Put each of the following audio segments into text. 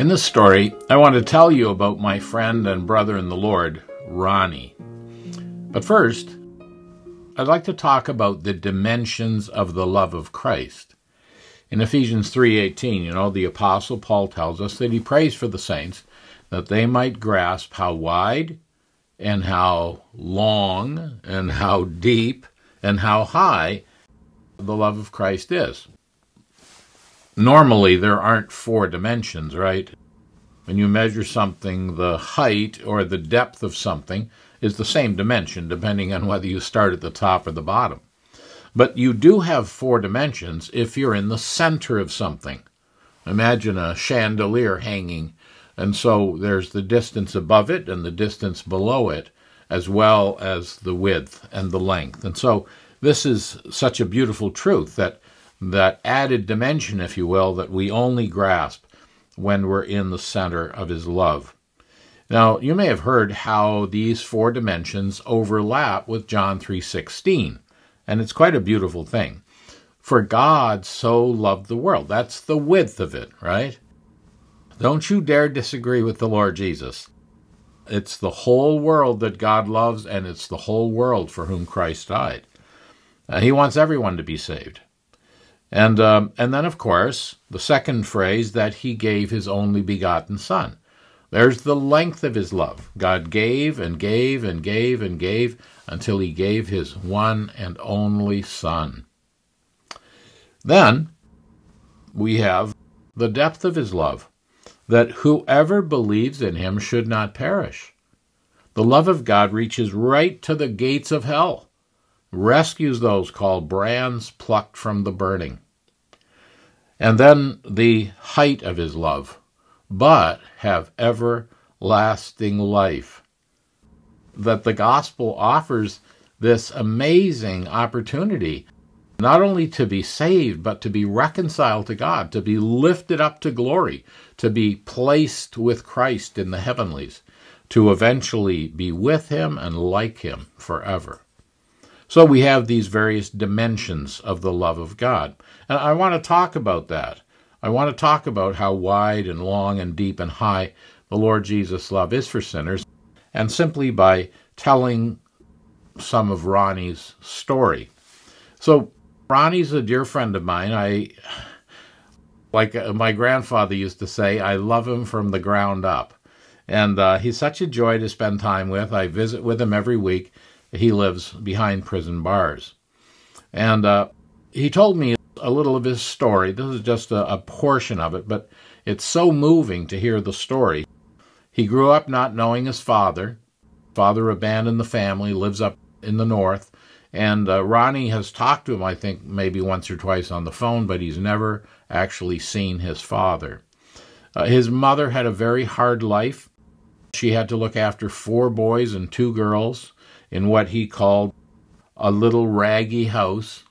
In this story, I want to tell you about my friend and brother in the Lord, Ronnie. But first, I'd like to talk about the dimensions of the love of Christ. In Ephesians 3:18, you know, the apostle Paul tells us that he prays for the saints that they might grasp how wide and how long and how deep and how high the love of Christ is. Normally, there aren't four dimensions, right? When you measure something, the height or the depth of something is the same dimension, depending on whether you start at the top or the bottom. But you do have four dimensions if you're in the center of something. Imagine a chandelier hanging, and so there's the distance above it and the distance below it, as well as the width and the length. And so this is such a beautiful truth that that added dimension, if you will, that we only grasp when we're in the center of His love. Now, you may have heard how these four dimensions overlap with John 3:16, and it's quite a beautiful thing. For God so loved the world. That's the width of it, right? Don't you dare disagree with the Lord Jesus. It's the whole world that God loves, and it's the whole world for whom Christ died. Uh, he wants everyone to be saved. And, um, and then, of course, the second phrase that he gave his only begotten Son. There's the length of his love. God gave and gave and gave and gave until he gave his one and only Son. Then we have the depth of his love, that whoever believes in him should not perish. The love of God reaches right to the gates of hell rescues those called brands plucked from the burning. And then the height of his love, but have everlasting life. That the gospel offers this amazing opportunity not only to be saved, but to be reconciled to God, to be lifted up to glory, to be placed with Christ in the heavenlies, to eventually be with Him and like Him forever. So we have these various dimensions of the love of God. And I want to talk about that. I want to talk about how wide and long and deep and high the Lord Jesus' love is for sinners, and simply by telling some of Ronnie's story. So, Ronnie's a dear friend of mine. I, like uh, my grandfather used to say, I love him from the ground up. And uh, he's such a joy to spend time with. I visit with him every week he lives behind prison bars. And uh, he told me a little of his story. This is just a, a portion of it, but it's so moving to hear the story. He grew up not knowing his father. Father abandoned the family, lives up in the north. And uh, Ronnie has talked to him, I think, maybe once or twice on the phone, but he's never actually seen his father. Uh, his mother had a very hard life. She had to look after four boys and two girls in what he called a little raggy house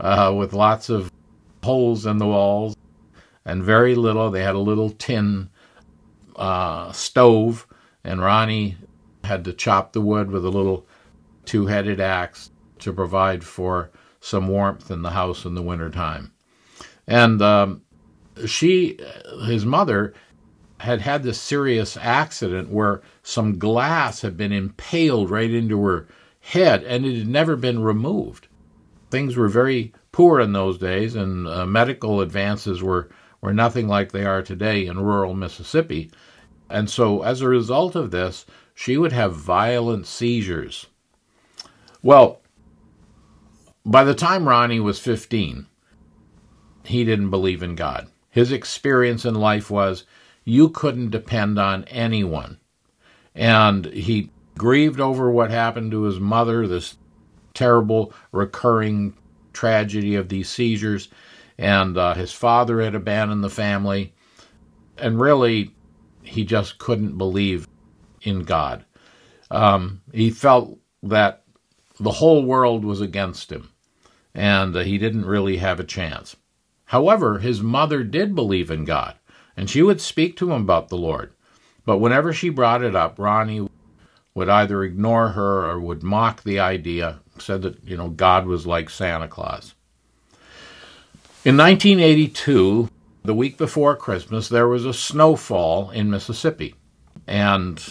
uh, with lots of holes in the walls and very little. They had a little tin uh, stove, and Ronnie had to chop the wood with a little two headed axe to provide for some warmth in the house in the wintertime. And um, she, his mother, had had this serious accident where some glass had been impaled right into her head and it had never been removed. Things were very poor in those days, and uh, medical advances were, were nothing like they are today in rural Mississippi. And so, as a result of this, she would have violent seizures. Well, by the time Ronnie was 15, he didn't believe in God. His experience in life was you couldn't depend on anyone. And he grieved over what happened to his mother, this terrible recurring tragedy of these seizures. And uh, his father had abandoned the family. And really, he just couldn't believe in God. Um, he felt that the whole world was against him, and uh, he didn't really have a chance. However, his mother did believe in God and she would speak to him about the Lord. But whenever she brought it up, Ronnie would either ignore her or would mock the idea, said that, you know, God was like Santa Claus. In 1982, the week before Christmas, there was a snowfall in Mississippi. And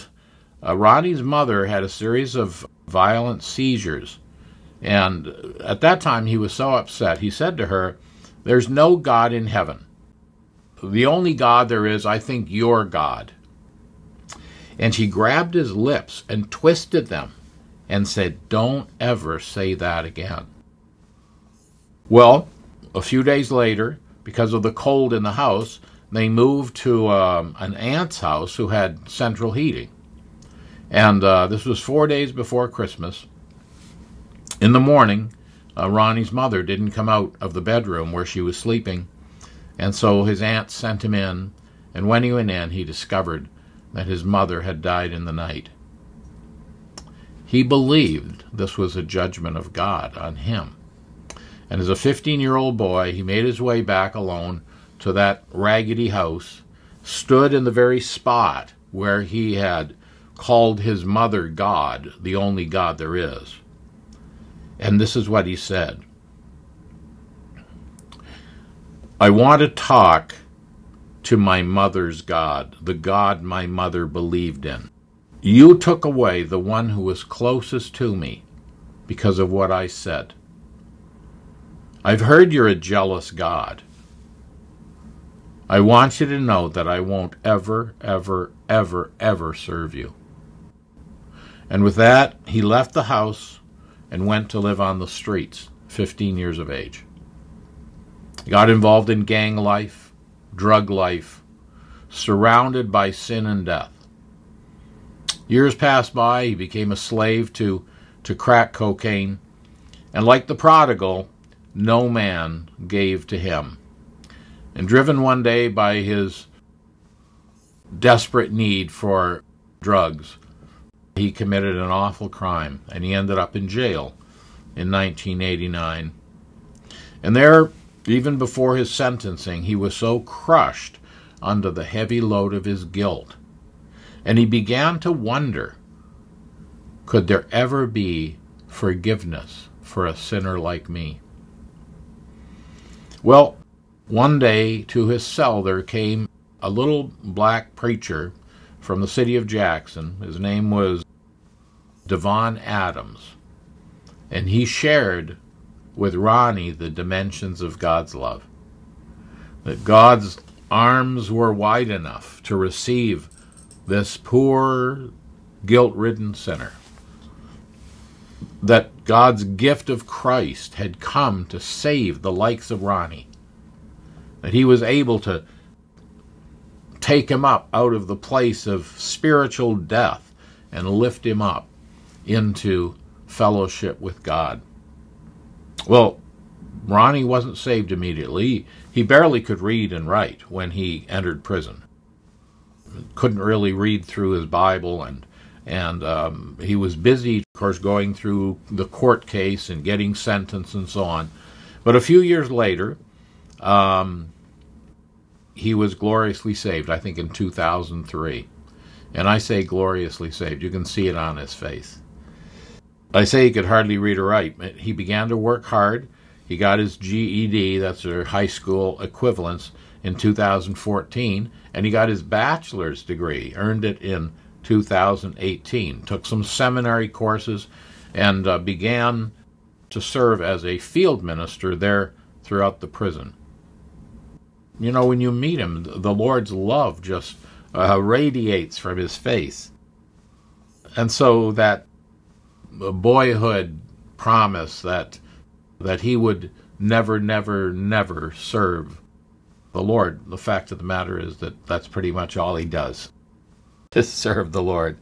uh, Ronnie's mother had a series of violent seizures. And at that time, he was so upset, he said to her, There's no God in heaven. The only God there is, I think, your God. And she grabbed his lips and twisted them and said, Don't ever say that again. Well, a few days later, because of the cold in the house, they moved to um, an aunt's house who had central heating. And uh, this was four days before Christmas. In the morning, uh, Ronnie's mother didn't come out of the bedroom where she was sleeping, and so his aunt sent him in. And when he went in, he discovered that his mother had died in the night. He believed this was a judgment of God on him. And as a 15 year old boy, he made his way back alone to that raggedy house, stood in the very spot where he had called his mother God, the only God there is. And this is what he said I want to talk to my mother's God, the God my mother believed in. You took away the one who was closest to me because of what I said. I've heard you're a jealous God. I want you to know that I won't ever, ever, ever, ever serve you. And with that, he left the house and went to live on the streets, 15 years of age. Got involved in gang life, drug life, surrounded by sin and death. Years passed by, he became a slave to, to crack cocaine, and like the prodigal, no man gave to him. And driven one day by his desperate need for drugs, he committed an awful crime and he ended up in jail in 1989. And there, even before his sentencing, he was so crushed under the heavy load of his guilt. And he began to wonder could there ever be forgiveness for a sinner like me? Well, one day to his cell there came a little black preacher from the city of Jackson. His name was Devon Adams. And he shared with Ronnie the dimensions of God's love. That God's arms were wide enough to receive this poor, guilt ridden sinner. That God's gift of Christ had come to save the likes of Ronnie. That he was able to take him up out of the place of spiritual death and lift him up into fellowship with God. Well, Ronnie wasn't saved immediately. He barely could read and write when he entered prison. Couldn't really read through his Bible, and and um, he was busy, of course, going through the court case and getting sentenced and so on. But a few years later, um, he was gloriously saved. I think in 2003, and I say gloriously saved. You can see it on his face. I say he could hardly read or write. He began to work hard. He got his GED, that's their high school equivalence, in 2014, and he got his bachelor's degree, earned it in 2018. Took some seminary courses and uh, began to serve as a field minister there throughout the prison. You know, when you meet him, the Lord's love just uh, radiates from his face. And so that boyhood promise that that he would never, never, never serve the Lord. The fact of the matter is that that's pretty much all he does to serve the Lord.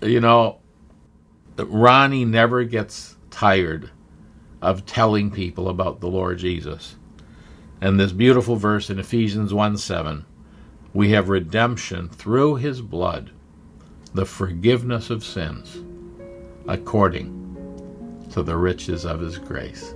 You know, Ronnie never gets tired of telling people about the Lord Jesus. And this beautiful verse in Ephesians 1 7 we have redemption through his blood, the forgiveness of sins according to the riches of his grace.